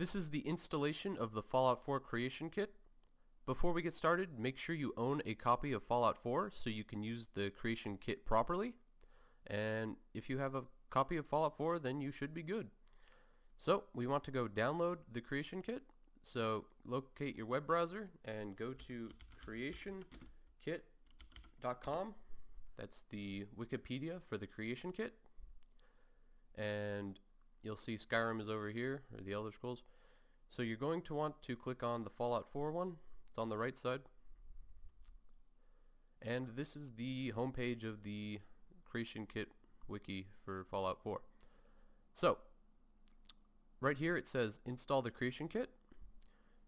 This is the installation of the Fallout 4 Creation Kit. Before we get started, make sure you own a copy of Fallout 4 so you can use the Creation Kit properly. And if you have a copy of Fallout 4, then you should be good. So, we want to go download the Creation Kit. So, locate your web browser and go to creationkit.com. That's the Wikipedia for the Creation Kit. And you'll see Skyrim is over here, or the Elder Scrolls. So you're going to want to click on the Fallout 4 one. It's on the right side. And this is the homepage of the Creation Kit wiki for Fallout 4. So, right here it says install the Creation Kit.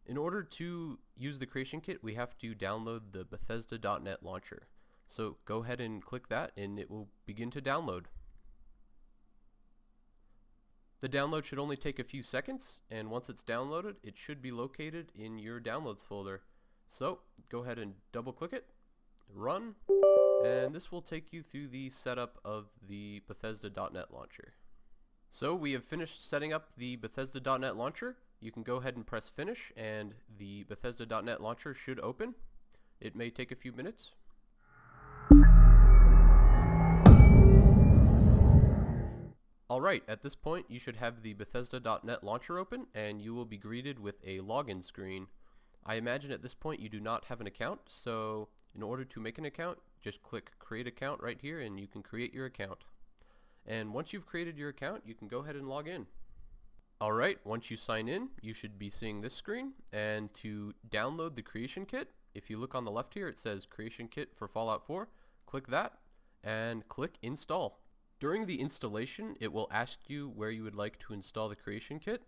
In order to use the Creation Kit, we have to download the Bethesda.net launcher. So go ahead and click that and it will begin to download. The download should only take a few seconds, and once it's downloaded, it should be located in your downloads folder. So, go ahead and double click it, run, and this will take you through the setup of the Bethesda.net launcher. So we have finished setting up the Bethesda.net launcher. You can go ahead and press finish and the Bethesda.net launcher should open. It may take a few minutes. Alright, at this point you should have the Bethesda.net launcher open and you will be greeted with a login screen. I imagine at this point you do not have an account, so in order to make an account, just click create account right here and you can create your account. And once you've created your account, you can go ahead and log in. Alright, once you sign in, you should be seeing this screen. And to download the Creation Kit, if you look on the left here, it says Creation Kit for Fallout 4. Click that and click Install. During the installation, it will ask you where you would like to install the Creation Kit,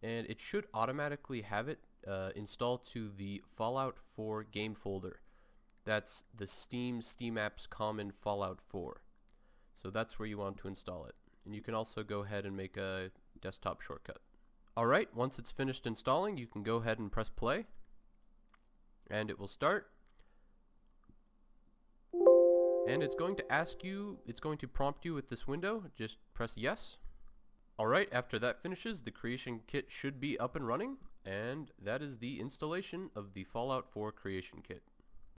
and it should automatically have it uh, installed to the Fallout 4 game folder. That's the Steam Steam Apps Common Fallout 4. So that's where you want to install it. And you can also go ahead and make a desktop shortcut. Alright, once it's finished installing, you can go ahead and press play. And it will start and it's going to ask you, it's going to prompt you with this window, just press yes. Alright, after that finishes, the creation kit should be up and running, and that is the installation of the Fallout 4 creation kit.